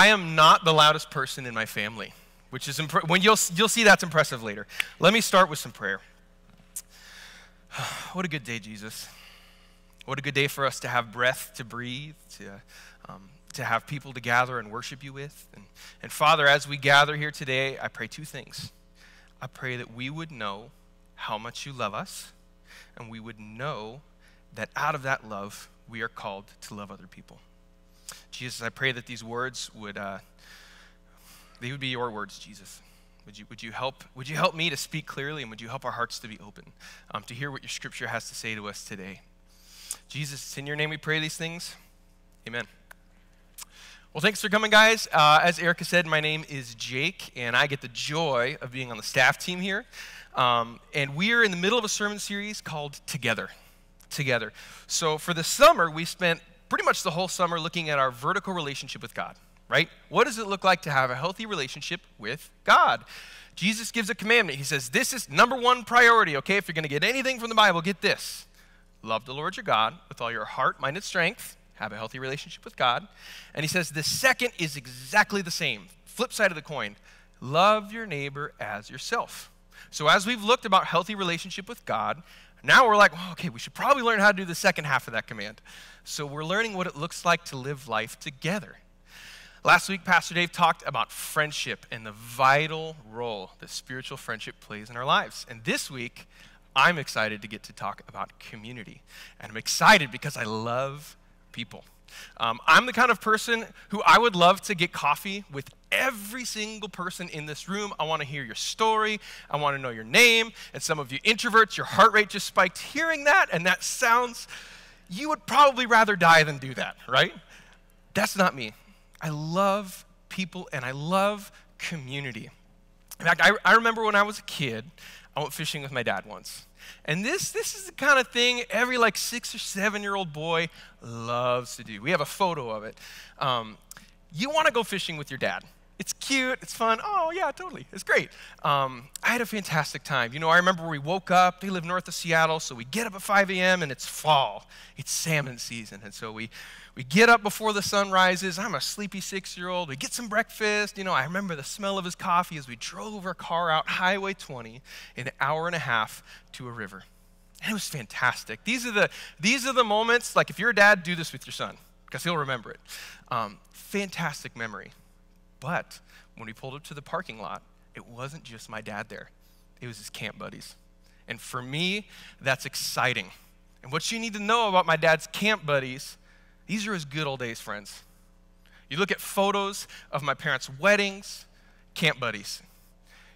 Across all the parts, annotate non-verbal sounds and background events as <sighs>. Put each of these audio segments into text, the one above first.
I am not the loudest person in my family, which is impre- when you'll, you'll see that's impressive later. Let me start with some prayer. <sighs> What a good day, Jesus. What a good day for us to have breath to breathe, to, um, to have people to gather and worship you with. And, and Father, as we gather here today, I pray two things. I pray that we would know how much you love us, and we would know that out of that love, we are called to love other people. Jesus, I pray that these words would, uh, they would be your words, Jesus. Would you, would, you help, would you help me to speak clearly and would you help our hearts to be open um, to hear what your scripture has to say to us today? Jesus, in your name we pray these things. Amen. Well, thanks for coming, guys. Uh, as Erica said, my name is Jake, and I get the joy of being on the staff team here. Um, and we are in the middle of a sermon series called Together. Together. So, for the summer, we spent pretty much the whole summer looking at our vertical relationship with God, right? What does it look like to have a healthy relationship with God? Jesus gives a commandment. He says, This is number one priority, okay? If you're going to get anything from the Bible, get this love the Lord your God with all your heart, mind, and strength have a healthy relationship with God. And he says the second is exactly the same. Flip side of the coin love your neighbor as yourself. So, as we've looked about healthy relationship with God, now we're like, well, okay, we should probably learn how to do the second half of that command. So, we're learning what it looks like to live life together. Last week, Pastor Dave talked about friendship and the vital role that spiritual friendship plays in our lives. And this week, I'm excited to get to talk about community. And I'm excited because I love people. Um, I'm the kind of person who I would love to get coffee with every single person in this room. I want to hear your story. I want to know your name. And some of you introverts, your heart rate just spiked hearing that, and that sounds, you would probably rather die than do that, right? That's not me. I love people and I love community. In fact, I, I remember when I was a kid, I went fishing with my dad once. And this, this is the kind of thing every like six or seven year old boy loves to do. We have a photo of it. Um, you want to go fishing with your dad. It's cute, it's fun. Oh, yeah, totally. It's great. Um, I had a fantastic time. You know, I remember we woke up, they live north of Seattle, so we get up at 5 a.m. and it's fall. It's salmon season. And so we, we get up before the sun rises. I'm a sleepy six year old. We get some breakfast. You know, I remember the smell of his coffee as we drove our car out Highway 20 an hour and a half to a river. And it was fantastic. These are the, these are the moments, like if you're a dad, do this with your son because he'll remember it. Um, fantastic memory. But when we pulled up to the parking lot, it wasn't just my dad there, it was his camp buddies. And for me, that's exciting. And what you need to know about my dad's camp buddies, these are his good old days friends. You look at photos of my parents' weddings, camp buddies.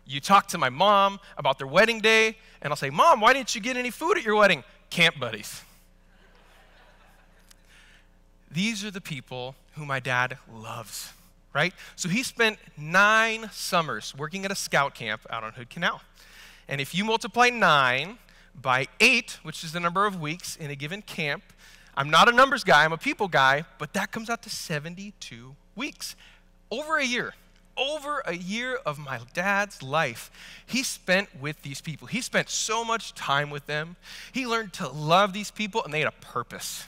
You talk to my mom about their wedding day, and I'll say, Mom, why didn't you get any food at your wedding? Camp buddies. These are the people who my dad loves right? So he spent nine summers working at a scout camp out on Hood Canal. And if you multiply nine by eight, which is the number of weeks in a given camp, I'm not a numbers guy, I'm a people guy, but that comes out to 72 weeks. Over a year. Over a year of my dad's life, he spent with these people. He spent so much time with them. He learned to love these people, and they had a purpose.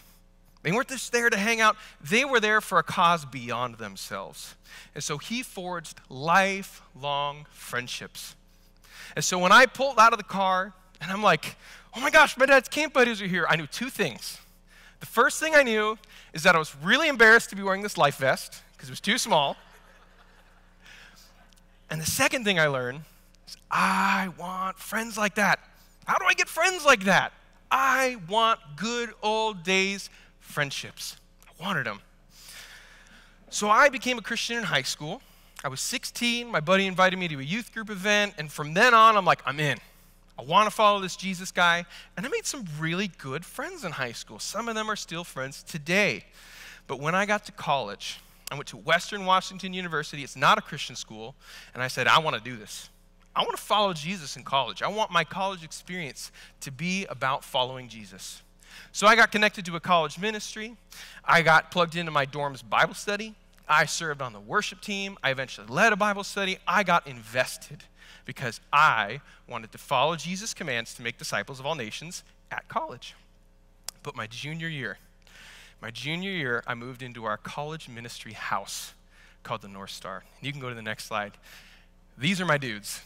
They weren't just there to hang out, they were there for a cause beyond themselves. And so he forged lifelong friendships. And so when I pulled out of the car and I'm like, oh my gosh, my dad's camp buddies are here, I knew two things. The first thing I knew is that I was really embarrassed to be wearing this life vest because it was too small. And the second thing I learned is I want friends like that. How do I get friends like that? I want good old days friendships. I wanted them. So I became a Christian in high school. I was 16. My buddy invited me to a youth group event. And from then on, I'm like, I'm in. I want to follow this Jesus guy. And I made some really good friends in high school. Some of them are still friends today. But when I got to college, I went to Western Washington University. It's not a Christian school. And I said, I want to do this. I want to follow Jesus in college. I want my college experience to be about following Jesus. So I got connected to a college ministry. I got plugged into my dorm's Bible study. I served on the worship team. I eventually led a Bible study. I got invested because I wanted to follow Jesus' commands to make disciples of all nations at college. But my junior year, my junior year, I moved into our college ministry house called the North Star. You can go to the next slide. These are my dudes.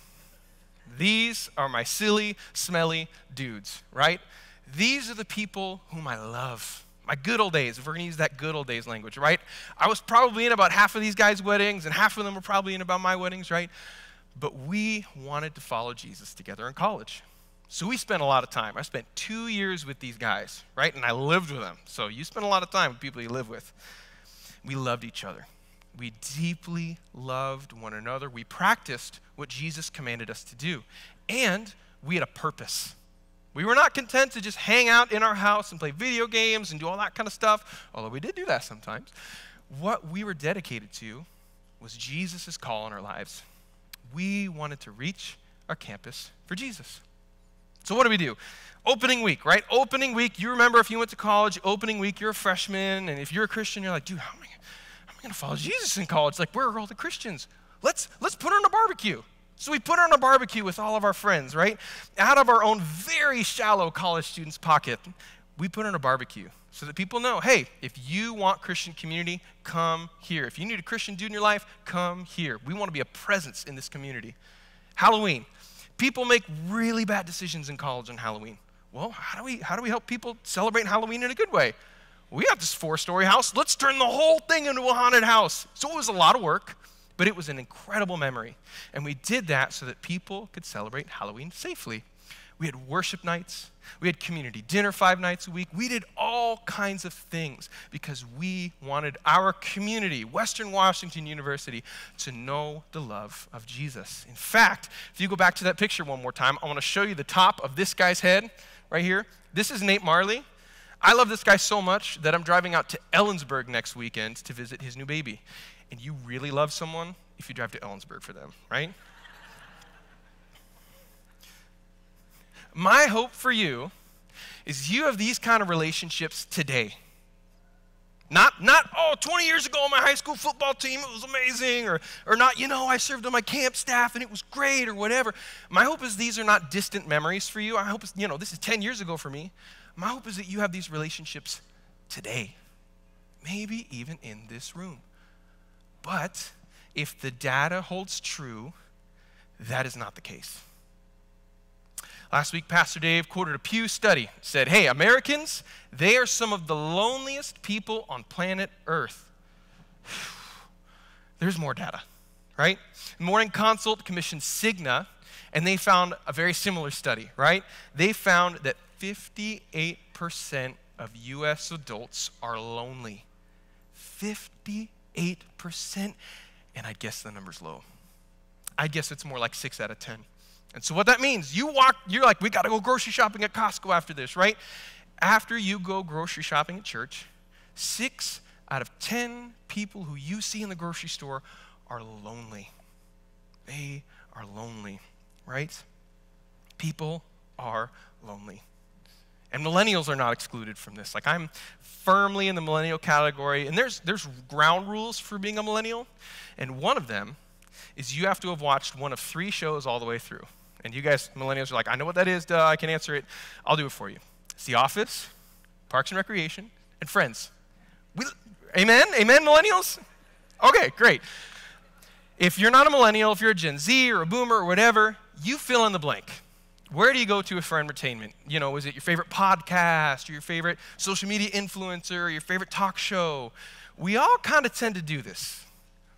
These are my silly, smelly dudes, right? These are the people whom I love. My good old days, if we're going to use that good old days language, right? I was probably in about half of these guys' weddings, and half of them were probably in about my weddings, right? But we wanted to follow Jesus together in college. So we spent a lot of time. I spent two years with these guys, right? And I lived with them. So you spend a lot of time with people you live with. We loved each other. We deeply loved one another. We practiced what Jesus commanded us to do. And we had a purpose. We were not content to just hang out in our house and play video games and do all that kind of stuff, although we did do that sometimes. What we were dedicated to was Jesus' call in our lives. We wanted to reach our campus for Jesus. So, what do we do? Opening week, right? Opening week, you remember if you went to college, opening week, you're a freshman, and if you're a Christian, you're like, dude, how am I, I going to follow Jesus in college? Like, where are all the Christians? Let's, let's put on a barbecue. So we put on a barbecue with all of our friends, right? Out of our own very shallow college student's pocket, we put on a barbecue so that people know hey, if you want Christian community, come here. If you need a Christian dude in your life, come here. We want to be a presence in this community. Halloween. People make really bad decisions in college on Halloween. Well, how do we, how do we help people celebrate Halloween in a good way? We have this four story house. Let's turn the whole thing into a haunted house. So it was a lot of work but it was an incredible memory. And we did that so that people could celebrate Halloween safely. We had worship nights, we had community dinner five nights a week. We did all kinds of things because we wanted our community, Western Washington University, to know the love of Jesus. In fact, if you go back to that picture one more time, I want to show you the top of this guy's head right here. This is Nate Marley. I love this guy so much that I'm driving out to Ellensburg next weekend to visit his new baby and you really love someone if you drive to Ellensburg for them, right? My hope for you is you have these kind of relationships today. Not, not, oh, 20 years ago on my high school football team, it was amazing, or, or not, you know, I served on my camp staff and it was great, or whatever. My hope is these are not distant memories for you. I hope, you know, this is 10 years ago for me. My hope is that you have these relationships today, maybe even in this room. But if the data holds true, that is not the case. Last week, Pastor Dave quoted a Pew study. said, Hey, Americans, they are some of the loneliest people on planet Earth. <sighs> There's more data, right? Morning Consult commissioned Cigna, and they found a very similar study, right? They found that 58% of US adults are lonely. 58 8%, and I guess the number's low. I guess it's more like 6 out of 10. And so what that means, you walk, you're like, we got to go grocery shopping at Costco after this, right? After you go grocery shopping at church, 6 out of 10 people who you see in the grocery store are lonely. They are lonely, right? People are lonely. And millennials are not excluded from this. Like I'm firmly in the millennial category, and there's there's ground rules for being a millennial, and one of them is you have to have watched one of three shows all the way through. And you guys, millennials, are like, I know what that is, duh, I can answer it. I'll do it for you. It's The Office, Parks and Recreation, and Friends. We, amen? Amen, millennials? Okay, great. If you're not a millennial, if you're a Gen Z or a boomer or whatever, you fill in the blank. Where do you go to for entertainment? You know, is it your favorite podcast, or your favorite social media influencer, or your favorite talk show? We all kind of tend to do this.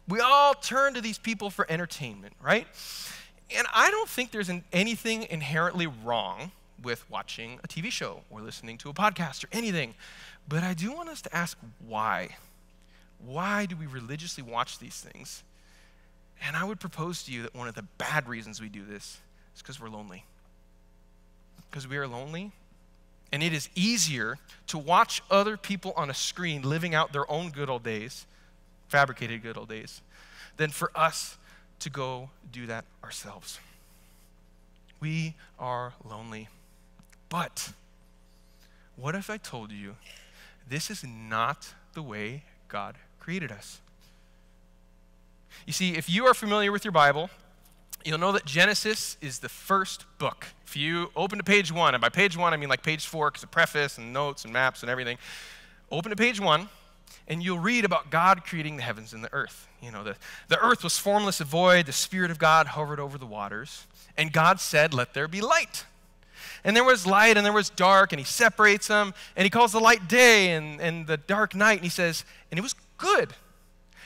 We all turn to these people for entertainment, right? And I don't think there's an, anything inherently wrong with watching a TV show or listening to a podcast or anything. But I do want us to ask why. Why do we religiously watch these things? And I would propose to you that one of the bad reasons we do this is because we're lonely because we are lonely. And it is easier to watch other people on a screen living out their own good old days, fabricated good old days, than for us to go do that ourselves. We are lonely. But what if I told you this is not the way God created us? You see, if you are familiar with your Bible, you'll know that Genesis is the first book. If you open to page one, and by page one I mean like page four because of preface and notes and maps and everything, open to page one, and you'll read about God creating the heavens and the earth. You know, the, the earth was formless and void, the Spirit of God hovered over the waters, and God said, Let there be light. And there was light and there was dark, and he separates them, and he calls the light day and, and the dark night, and he says, And it was good.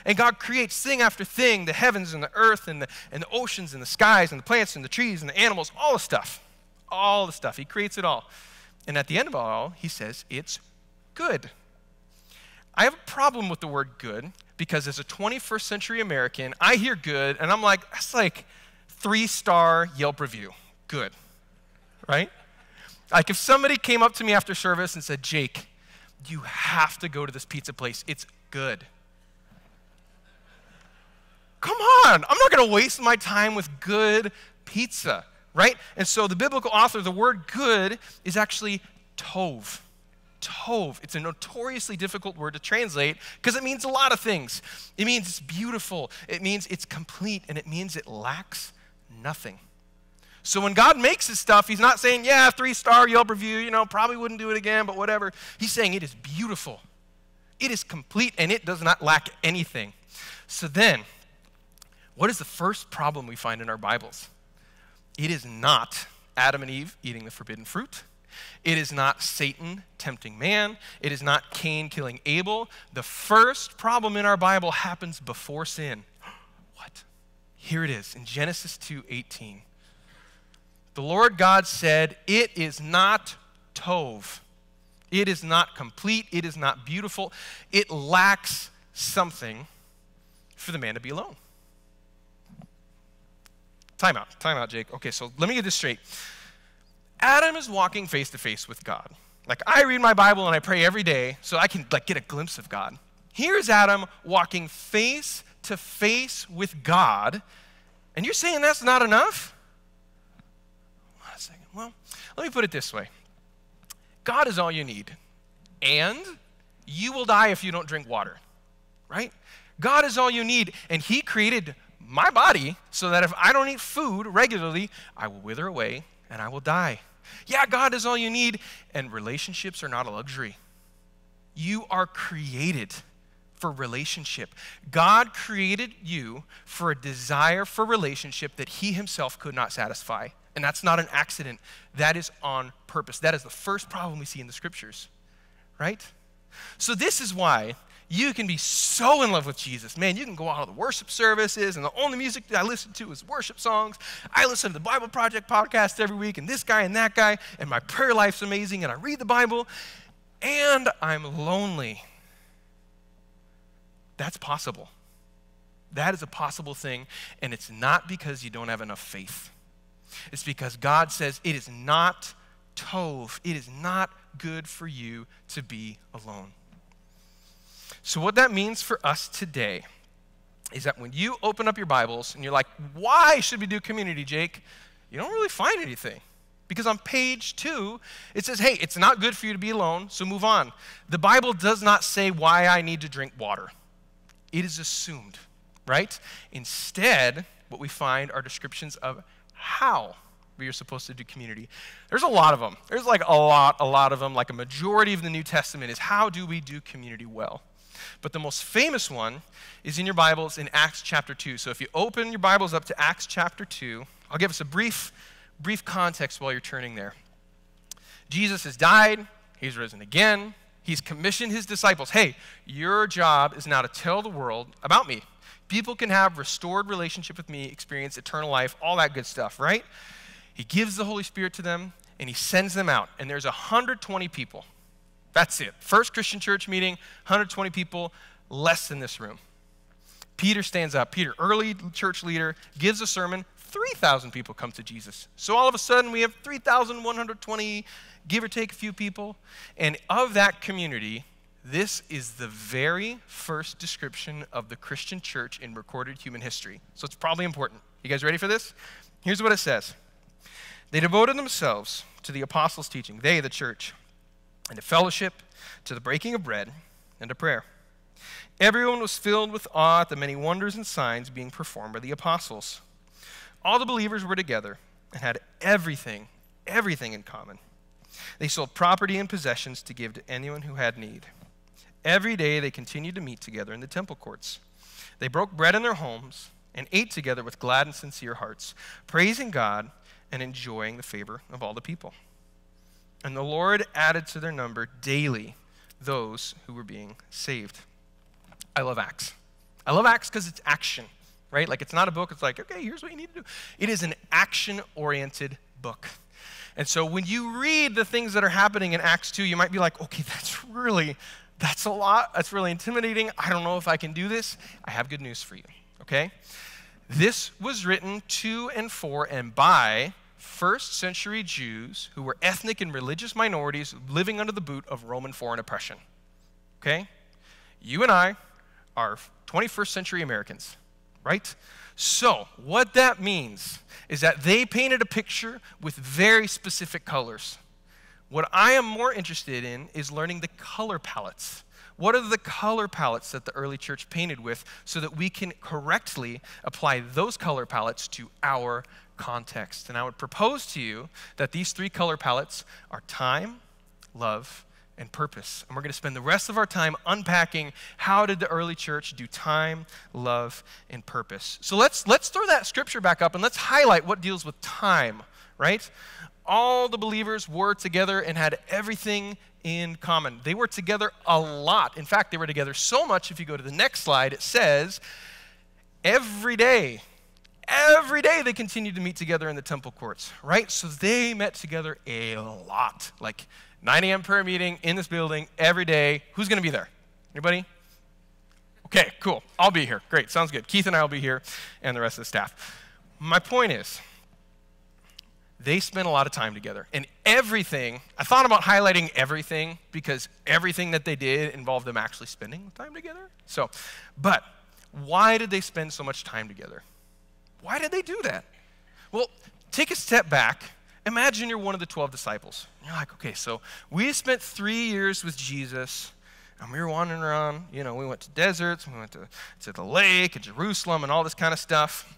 And God creates thing after thing the heavens and the earth and the, and the oceans and the skies and the plants and the trees and the animals, all the stuff. all the stuff. He creates it all. And at the end of it all, he says it's good. I have a problem with the word good because as a 21st century American, I hear good and I'm like, that's like three star Yelp review. Good. Right? Like if somebody came up to me after service and said, Jake, you have to go to this pizza place. It's good. Come on, I'm not going to waste my time with good pizza, right? And so the biblical author, the word good is actually tov. Tov. It's a notoriously difficult word to translate because it means a lot of things. It means it's beautiful, it means it's complete, and it means it lacks nothing. So when God makes his stuff, he's not saying, yeah, three star Yelp review, you know, probably wouldn't do it again, but whatever. He's saying it is beautiful, it is complete, and it does not lack anything. So then, what is the first problem we find in our Bibles? It is not Adam and Eve eating the forbidden fruit. It is not Satan tempting man. It is not Cain killing Abel. The first problem in our Bible happens before sin. <gasps> What? Here it is in Genesis 2:18. The Lord God said, "It is not tov. It is not complete. It is not beautiful. It lacks something for the man to be alone." Time out. Time out, Jake. Okay, so let me get this straight. Adam is walking face to face with God. Like I read my Bible and I pray every day so I can like get a glimpse of God. Here's Adam walking face to face with God, and you're saying that's not enough? Hold on a second. Well, let me put it this way. God is all you need. And you will die if you don't drink water. Right? God is all you need, and He created my body so that if I don't eat food regularly, I will wither away and I will die. Yeah, God is all you need, and relationships are not a luxury. You are created for relationship. God created you for a desire for relationship that He Himself could not satisfy. And that's not an accident, that is on purpose. That is the first problem we see in the scriptures, right? So, this is why you can be so in love with Jesus. Man, you can go out to the worship services, and the only music that I listen to is worship songs. I listen to the Bible Project podcast every week, and this guy and that guy, and my prayer life's amazing, and I read the Bible, and I'm lonely. That's possible. That is a possible thing, and it's not because you don't have enough faith. It's because God says it is not tov, it is not good for you to be alone. So, what that means for us today is that when you open up your Bibles and you're like, why should we do community, Jake? You don't really find anything. Because on page two, it says, hey, it's not good for you to be alone, so move on. The Bible does not say why I need to drink water, it is assumed, right? Instead, what we find are descriptions of how we are supposed to do community. There's a lot of them. There's like a lot, a lot of them. Like a majority of the New Testament is how do we do community well? But the most famous one is in your Bibles in Acts chapter 2. So if you open your Bibles up to Acts chapter 2, I'll give us a brief, brief context while you're turning there. Jesus has died, he's risen again, he's commissioned his disciples. Hey, your job is now to tell the world about me. People can have restored relationship with me, experience eternal life, all that good stuff, right? He gives the Holy Spirit to them and he sends them out. And there's 120 people. That's it. First Christian church meeting, 120 people, less than this room. Peter stands up. Peter, early church leader, gives a sermon. 3,000 people come to Jesus. So all of a sudden, we have 3,120, give or take a few people. And of that community, this is the very first description of the Christian church in recorded human history. So it's probably important. You guys ready for this? Here's what it says They devoted themselves to the apostles' teaching, they, the church and to fellowship, to the breaking of bread, and to prayer. Everyone was filled with awe at the many wonders and signs being performed by the apostles. All the believers were together and had everything, everything in common. They sold property and possessions to give to anyone who had need. Every day they continued to meet together in the temple courts. They broke bread in their homes and ate together with glad and sincere hearts, praising God and enjoying the favor of all the people. And the Lord added to their number daily those who were being saved. I love Acts. I love Acts because it's action, right? Like it's not a book, it's like, okay, here's what you need to do. It is an action oriented book. And so when you read the things that are happening in Acts 2, you might be like, okay, that's really, that's a lot. That's really intimidating. I don't know if I can do this. I have good news for you, okay? This was written to and for and by first century Jews who were ethnic and religious minorities living under the boot of Roman foreign oppression. Okay? You and I are 21st century Americans, right? So, what that means is that they painted a picture with very specific colors. What I am more interested in is learning the color palettes. What are the color palettes that the early church painted with so that we can correctly apply those color palettes to our context? And I would propose to you that these three color palettes are time, love, and purpose. And we're going to spend the rest of our time unpacking how did the early church do time, love, and purpose. So let's let's throw that scripture back up and let's highlight what deals with time, right? All the believers were together and had everything in common. They were together a lot. In fact, they were together so much if you go to the next slide, it says every day every day they continued to meet together in the temple courts, right? So they met together a lot. Like 9 a.m. prayer meeting in this building every day. Who's going to be there? Anybody? Okay, cool. I'll be here. Great. Sounds good. Keith and I will be here, and the rest of the staff. My point is, they spent a lot of time together. And everything, I thought about highlighting everything because everything that they did involved them actually spending time together. So, but why did they spend so much time together? Why did they do that? Well, take a step back. Imagine you're one of the 12 disciples. You're like, okay, so we spent three years with Jesus, and we were wandering around. You know, we went to deserts, we went to, to the lake and Jerusalem and all this kind of stuff.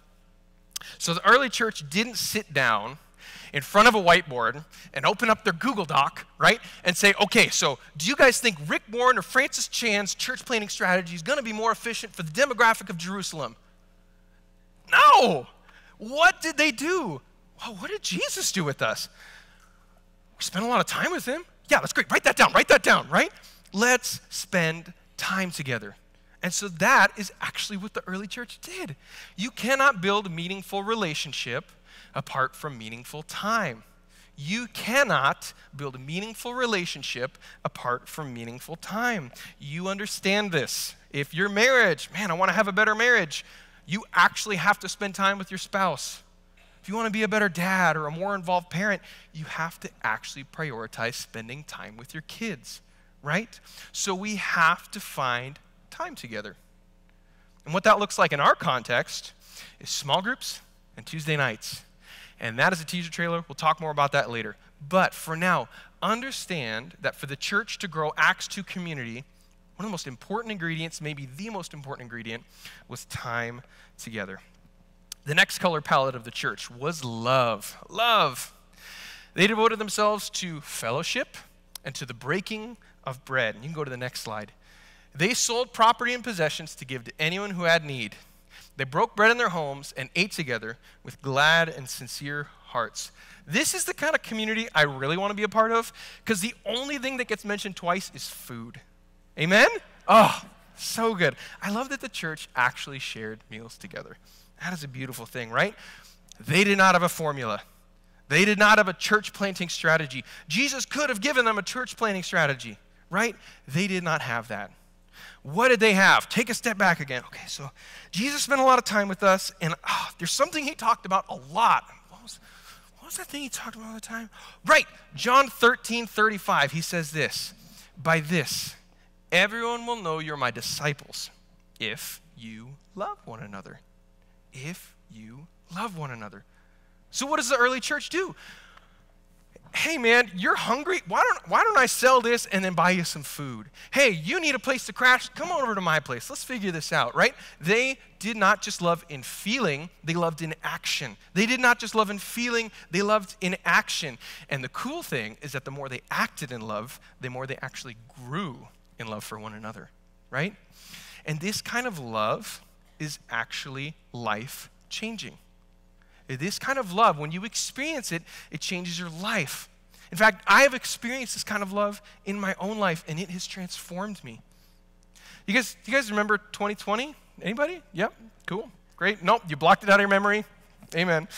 So the early church didn't sit down in front of a whiteboard and open up their Google Doc, right? And say, okay, so do you guys think Rick Warren or Francis Chan's church planting strategy is going to be more efficient for the demographic of Jerusalem? No. What did they do? Well, what did Jesus do with us? We spent a lot of time with him. Yeah, that's great. Write that down. Write that down, right? Let's spend time together. And so that is actually what the early church did. You cannot build a meaningful relationship apart from meaningful time. You cannot build a meaningful relationship apart from meaningful time. You understand this. If your marriage, man, I want to have a better marriage, you actually have to spend time with your spouse. If you want to be a better dad or a more involved parent, you have to actually prioritize spending time with your kids, right? So we have to find time together. And what that looks like in our context is small groups and Tuesday nights. And that is a teaser trailer. We'll talk more about that later. But for now, understand that for the church to grow Acts 2 community, one of the most important ingredients, maybe the most important ingredient, was time together. The next color palette of the church was love. Love. They devoted themselves to fellowship and to the breaking of bread. And you can go to the next slide. They sold property and possessions to give to anyone who had need. They broke bread in their homes and ate together with glad and sincere hearts. This is the kind of community I really want to be a part of because the only thing that gets mentioned twice is food. Amen? Oh, so good. I love that the church actually shared meals together. That is a beautiful thing, right? They did not have a formula. They did not have a church planting strategy. Jesus could have given them a church planting strategy, right? They did not have that. What did they have? Take a step back again. Okay, so Jesus spent a lot of time with us, and oh, there's something he talked about a lot. What was, what was that thing he talked about all the time? Right, John 13, 35. He says this By this, everyone will know you're my disciples if you love one another. If you love one another. So, what does the early church do? hey man, you're hungry. Why don't, why don't I sell this and then buy you some food? Hey, you need a place to crash? Come over to my place. Let's figure this out, right? They did not just love in feeling, they loved in action. They did not just love in feeling, they loved in action. And the cool thing is that the more they acted in love, the more they actually grew in love for one another, right? And this kind of love is actually life changing. This kind of love, when you experience it, it changes your life. In fact, I have experienced this kind of love in my own life, and it has transformed me. You guys, you guys remember 2020? Anybody? Yep, cool, great. Nope, you blocked it out of your memory. Amen.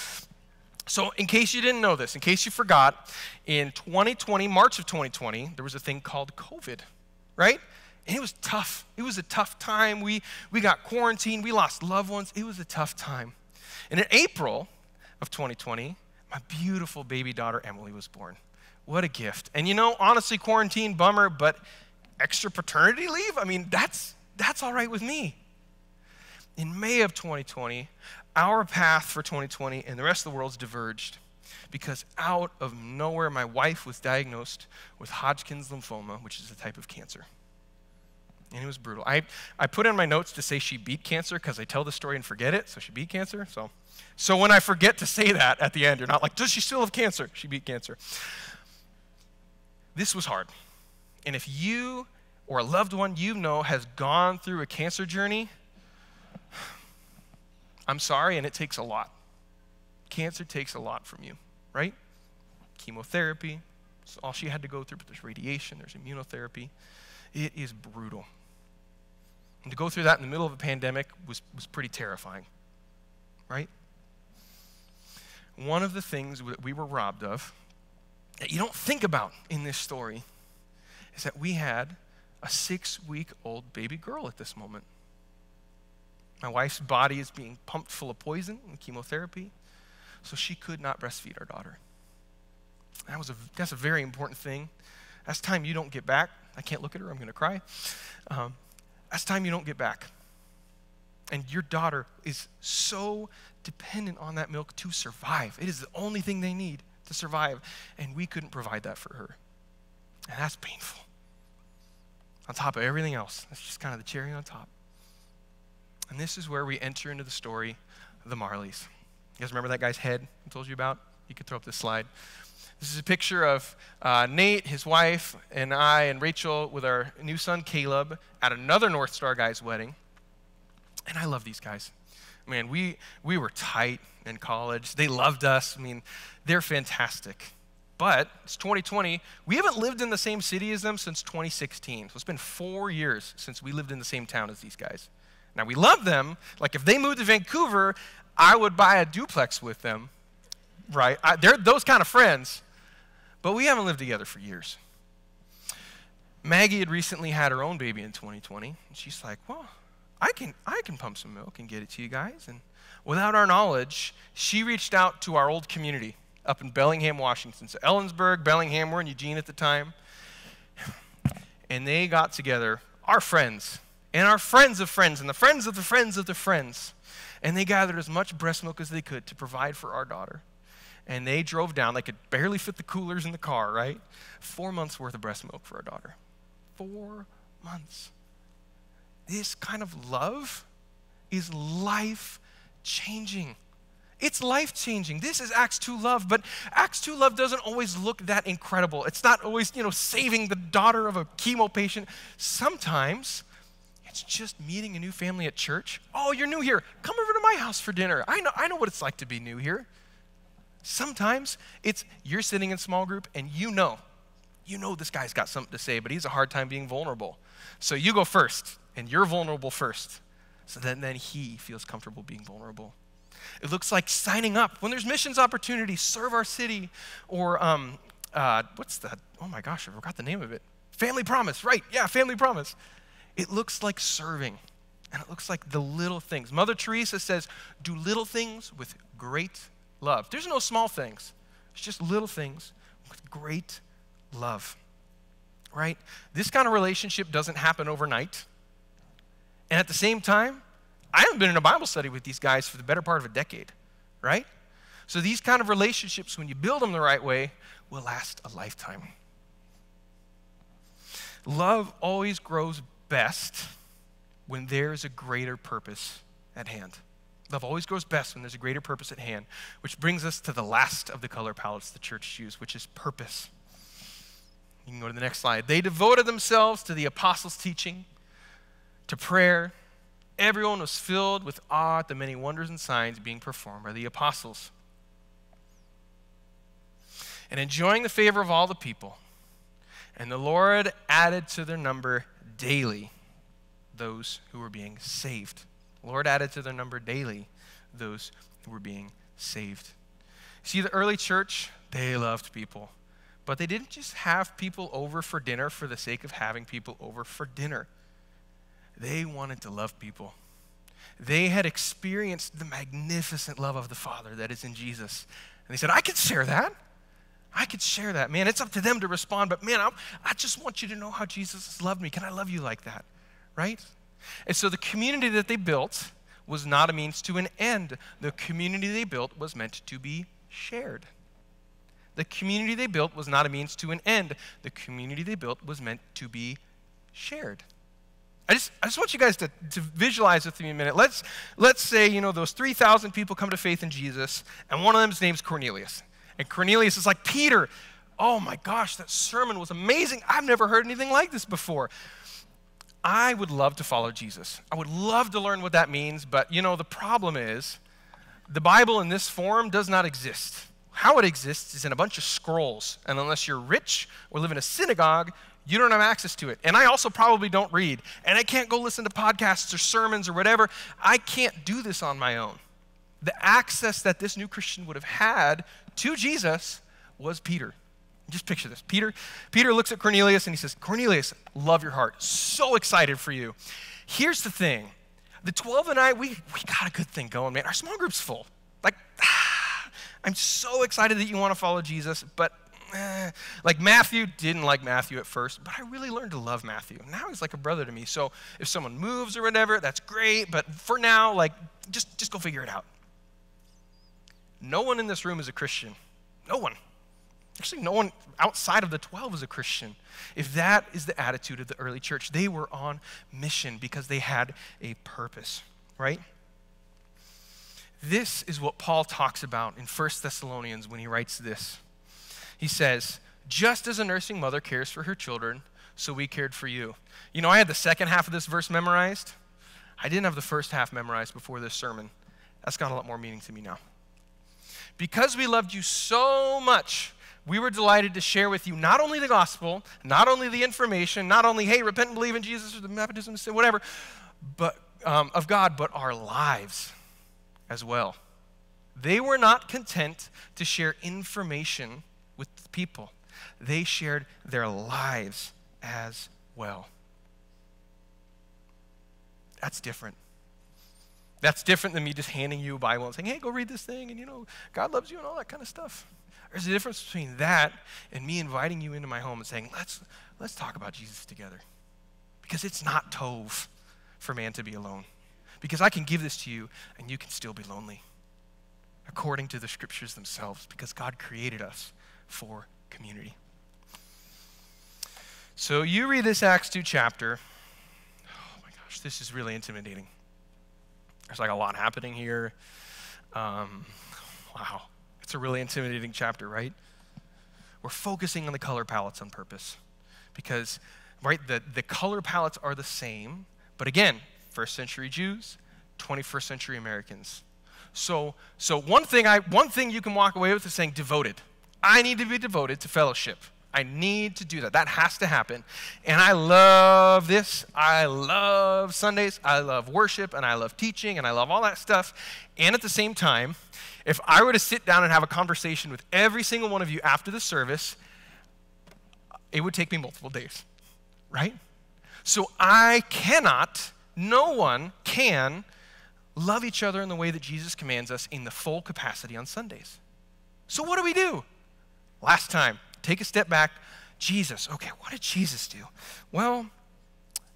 So, in case you didn't know this, in case you forgot, in 2020, March of 2020, there was a thing called COVID, right? And it was tough. It was a tough time. We, we got quarantined. We lost loved ones. It was a tough time. And in April of 2020, my beautiful baby daughter Emily was born. What a gift. And you know, honestly, quarantine, bummer, but extra paternity leave? I mean, that's, that's all right with me. In May of 2020, our path for 2020 and the rest of the world's diverged because out of nowhere, my wife was diagnosed with Hodgkin's lymphoma, which is a type of cancer. And it was brutal. I, I put in my notes to say she beat cancer because I tell the story and forget it, so she beat cancer. So, so when I forget to say that at the end, you're not like, does she still have cancer? She beat cancer. This was hard. And if you or a loved one you know has gone through a cancer journey, I'm sorry, and it takes a lot. Cancer takes a lot from you, right? Chemotherapy, all she had to go through, but there's radiation, there's immunotherapy. It is brutal. And to go through that in the middle of a pandemic was, was pretty terrifying, right? One of the things that we were robbed of that you don't think about in this story is that we had a six week old baby girl at this moment. My wife's body is being pumped full of poison and chemotherapy, so she could not breastfeed our daughter. That was a, that's a very important thing. That's time you don't get back. I can't look at her, I'm going to cry. Um, that's time you don't get back. And your daughter is so dependent on that milk to survive. It is the only thing they need to survive. And we couldn't provide that for her. And that's painful. On top of everything else, that's just kind of the cherry on top. And this is where we enter into the story of the Marleys. You guys remember that guy's head I told you about? You could throw up this slide. This is a picture of uh, Nate, his wife, and I and Rachel with our new son Caleb at another North Star guy's wedding. And I love these guys. Man, we, we were tight in college. They loved us. I mean, they're fantastic. But it's 2020. We haven't lived in the same city as them since 2016. So it's been four years since we lived in the same town as these guys. Now, we love them. Like, if they moved to Vancouver, I would buy a duplex with them, right? I, they're those kind of friends. But we haven't lived together for years. Maggie had recently had her own baby in 2020, and she's like, well, I can, I can pump some milk and get it to you guys. And without our knowledge, she reached out to our old community up in Bellingham, Washington. So Ellensburg, Bellingham, we're in Eugene at the time. And they got together, our friends, and our friends of friends, and the friends of the friends of the friends. And they gathered as much breast milk as they could to provide for our daughter. And they drove down. They could barely fit the coolers in the car, right? Four months worth of breast milk for our daughter. Four months. This kind of love is life changing. It's life changing. This is Acts 2 love, but Acts 2 love doesn't always look that incredible. It's not always, you know, saving the daughter of a chemo patient. Sometimes it's just meeting a new family at church. Oh, you're new here. Come over to my house for dinner. I know, I know what it's like to be new here. Sometimes it's you're sitting in small group and you know, you know this guy's got something to say, but he's a hard time being vulnerable. So you go first and you're vulnerable first. So then, then he feels comfortable being vulnerable. It looks like signing up when there's missions opportunities, serve our city, or um, uh, what's that? Oh my gosh, I forgot the name of it. Family Promise, right? Yeah, Family Promise. It looks like serving, and it looks like the little things. Mother Teresa says, "Do little things with great love." There's no small things. It's just little things with great love. Right? This kind of relationship doesn't happen overnight. And at the same time, I haven't been in a Bible study with these guys for the better part of a decade, right? So these kind of relationships, when you build them the right way, will last a lifetime. Love always grows best when there's a greater purpose at hand. Love always grows best when there's a greater purpose at hand, which brings us to the last of the color palettes the church used, which is purpose. You can go to the next slide. They devoted themselves to the apostles' teaching, to prayer, everyone was filled with awe at the many wonders and signs being performed by the apostles. And enjoying the favor of all the people. And the Lord added to their number daily those who were being saved. The Lord added to their number daily those who were being saved. See, the early church, they loved people. But they didn't just have people over for dinner for the sake of having people over for dinner. They wanted to love people. They had experienced the magnificent love of the Father that is in Jesus. And they said, I can share that. I could share that. Man, it's up to them to respond, but man, I'm, I just want you to know how Jesus has loved me. Can I love you like that? Right? And so the community that they built was not a means to an end. The community they built was meant to be shared. The community they built was not a means to an end. The community they built was meant to be shared. I just, I just want you guys to, to visualize with me a minute. Let's, let's say, you know, those 3,000 people come to faith in Jesus, and one of them's name's Cornelius. And Cornelius is like, Peter, oh my gosh, that sermon was amazing. I've never heard anything like this before. I would love to follow Jesus. I would love to learn what that means, but you know, the problem is the Bible in this form does not exist. How it exists is in a bunch of scrolls, and unless you're rich or live in a synagogue, you don't have access to it. And I also probably don't read, and I can't go listen to podcasts or sermons or whatever. I can't do this on my own. The access that this new Christian would have had to Jesus was Peter. Just picture this. Peter, Peter looks at Cornelius and he says, Cornelius, love your heart. So excited for you. Here's the thing. The 12 and I, we, we got a good thing going, man. Our small group's full. Like, ah, <sighs> I'm so excited that you want to follow Jesus, but eh, like Matthew didn't like Matthew at first, but I really learned to love Matthew. Now he's like a brother to me. So if someone moves or whatever, that's great. But for now, like, just, just go figure it out. No one in this room is a Christian. No one. Actually, no one outside of the 12 is a Christian. If that is the attitude of the early church, they were on mission because they had a purpose, right? This is what Paul talks about in 1 Thessalonians when he writes this. He says, Just as a nursing mother cares for her children, so we cared for you. You know, I had the second half of this verse memorized. I didn't have the first half memorized before this sermon. That's got a lot more meaning to me now. Because we loved you so much, we were delighted to share with you not only the gospel, not only the information, not only, hey, repent and believe in Jesus or the baptism whatever, but um, of God, but our lives as well. They were not content to share information with people, they shared their lives as well. That's different. That's different than me just handing you a Bible and saying, hey, go read this thing, and you know, God loves you and all that kind of stuff. There's a difference between that and me inviting you into my home and saying, let's, let's talk about Jesus together. Because it's not tov for man to be alone. Because I can give this to you and you can still be lonely. According to the scriptures themselves, because God created us for community. So you read this Acts 2 chapter. Oh my gosh, this is really intimidating. There's like a lot happening here. Um, wow. It's a really intimidating chapter, right? We're focusing on the color palettes on purpose because, right, the, the color palettes are the same, but again, first century Jews, 21st century Americans. So, so one thing I one thing you can walk away with is saying devoted. I need to be devoted to fellowship. I need to do that. That has to happen. And I love this. I love Sundays. I love worship and I love teaching and I love all that stuff. And at the same time, if I were to sit down and have a conversation with every single one of you after the service, it would take me multiple days, right? So I cannot, no one can love each other in the way that Jesus commands us in the full capacity on Sundays. So what do we do? Last time, take a step back. Jesus, okay, what did Jesus do? Well,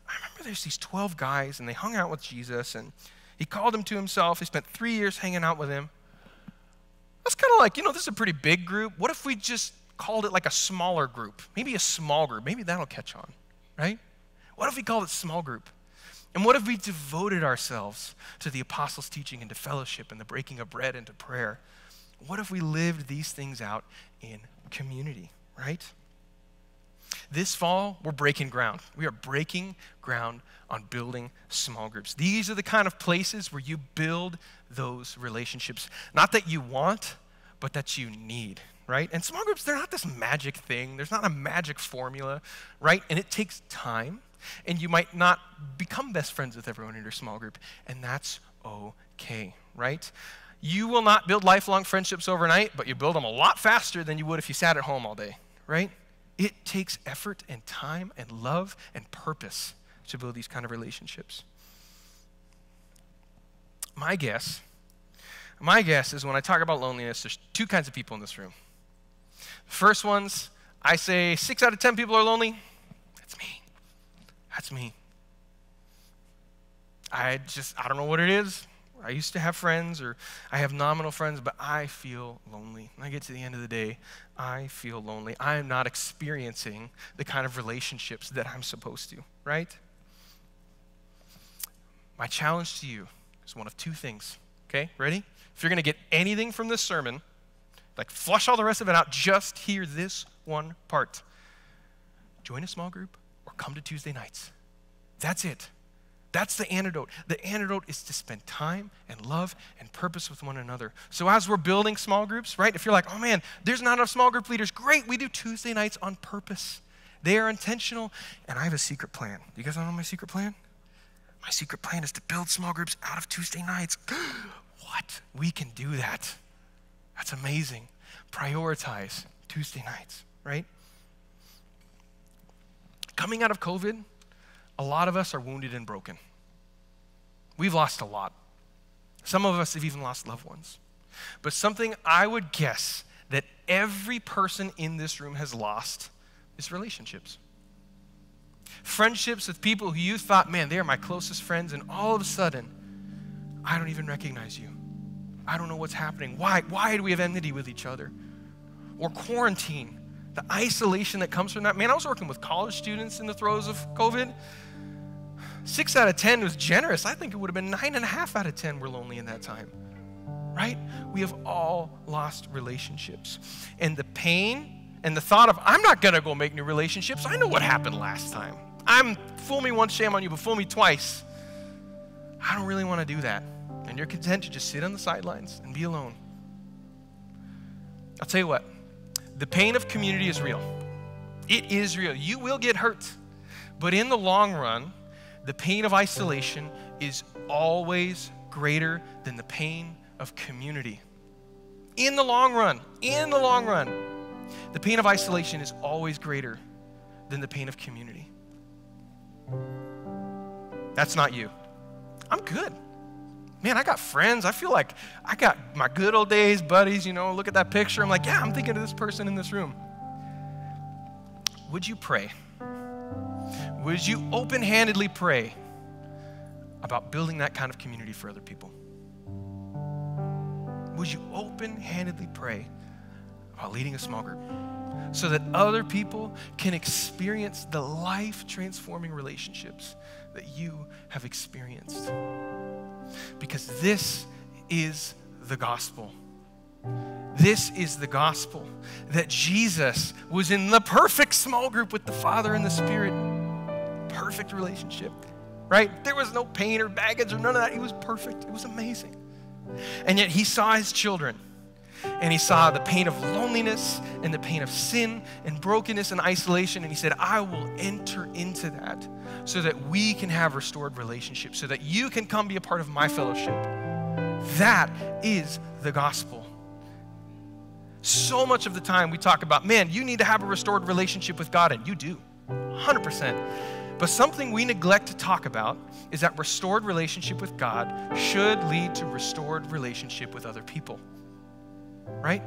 I remember there's these 12 guys and they hung out with Jesus and he called them to himself. He spent three years hanging out with him. That's kind of like, you know, this is a pretty big group. What if we just called it like a smaller group? Maybe a small group. Maybe that'll catch on, right? What if we called it small group? And what if we devoted ourselves to the apostles' teaching and to fellowship and the breaking of bread and to prayer? What if we lived these things out in community, right? This fall, we're breaking ground. We are breaking ground on building small groups. These are the kind of places where you build those relationships. Not that you want, but that you need, right? And small groups, they're not this magic thing, there's not a magic formula, right? And it takes time, and you might not become best friends with everyone in your small group, and that's okay, right? You will not build lifelong friendships overnight, but you build them a lot faster than you would if you sat at home all day, right? It takes effort and time and love and purpose to build these kind of relationships. My guess, my guess is when I talk about loneliness, there's two kinds of people in this room. First ones, I say six out of 10 people are lonely. That's me. That's me. I just, I don't know what it is. I used to have friends or I have nominal friends, but I feel lonely. When I get to the end of the day, I feel lonely. I am not experiencing the kind of relationships that I'm supposed to, right? My challenge to you is one of two things, okay? Ready? If you're going to get anything from this sermon, like flush all the rest of it out, just hear this one part. Join a small group or come to Tuesday nights. That's it. That's the antidote. The antidote is to spend time and love and purpose with one another. So, as we're building small groups, right, if you're like, oh man, there's not enough small group leaders, great, we do Tuesday nights on purpose. They are intentional, and I have a secret plan. You guys to know my secret plan? My secret plan is to build small groups out of Tuesday nights. <gasps> what? We can do that. That's amazing. Prioritize Tuesday nights, right? Coming out of COVID, a lot of us are wounded and broken. We've lost a lot. Some of us have even lost loved ones. But something I would guess that every person in this room has lost is relationships. Friendships with people who you thought, man, they are my closest friends, and all of a sudden, I don't even recognize you. I don't know what's happening. Why? Why do we have enmity with each other? Or quarantine, the isolation that comes from that. Man, I was working with college students in the throes of COVID. Six out of 10 was generous. I think it would have been nine and a half out of 10 were lonely in that time. Right? We have all lost relationships. And the pain and the thought of, I'm not going to go make new relationships. I know what happened last time. I'm fool me once, shame on you, but fool me twice. I don't really want to do that. And you're content to just sit on the sidelines and be alone. I'll tell you what, the pain of community is real. It is real. You will get hurt. But in the long run, the pain of isolation is always greater than the pain of community. In the long run, in the long run, the pain of isolation is always greater than the pain of community. That's not you. I'm good. Man, I got friends. I feel like I got my good old days, buddies. You know, look at that picture. I'm like, yeah, I'm thinking of this person in this room. Would you pray? Would you open handedly pray about building that kind of community for other people? Would you open handedly pray about leading a small group so that other people can experience the life transforming relationships that you have experienced? Because this is the gospel. This is the gospel that Jesus was in the perfect small group with the Father and the Spirit perfect relationship, right? There was no pain or baggage or none of that. He was perfect. It was amazing. And yet he saw his children and he saw the pain of loneliness and the pain of sin and brokenness and isolation. And he said, I will enter into that so that we can have restored relationships, so that you can come be a part of my fellowship. That is the gospel. So much of the time we talk about, man, you need to have a restored relationship with God, and you do, 100%. But something we neglect to talk about is that restored relationship with God should lead to restored relationship with other people. Right?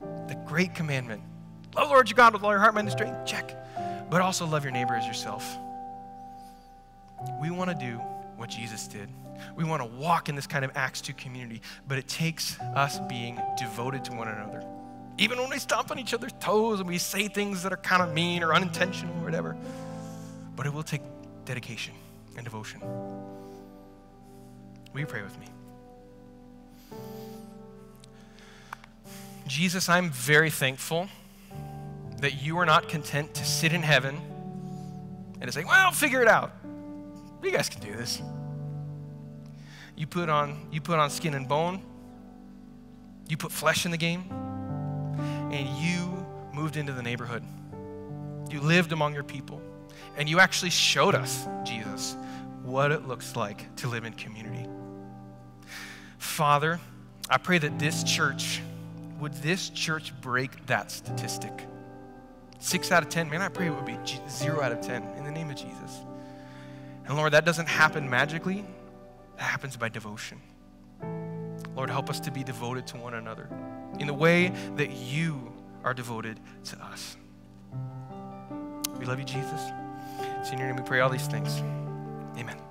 The great commandment love the Lord your God with all your heart, mind, and strength. Check. But also love your neighbor as yourself. We want to do what Jesus did. We want to walk in this kind of Acts 2 community, but it takes us being devoted to one another even when we stomp on each other's toes and we say things that are kind of mean or unintentional or whatever. But it will take dedication and devotion. Will you pray with me? Jesus, I'm very thankful that you are not content to sit in heaven and to say, well, figure it out. You guys can do this. You put on, you put on skin and bone. You put flesh in the game and you moved into the neighborhood. You lived among your people. And you actually showed us, Jesus, what it looks like to live in community. Father, I pray that this church, would this church break that statistic? Six out of 10, man, I pray it would be zero out of 10 in the name of Jesus. And Lord, that doesn't happen magically, that happens by devotion. Lord, help us to be devoted to one another in the way that you are devoted to us. We love you, Jesus. It's in your name we pray all these things. Amen.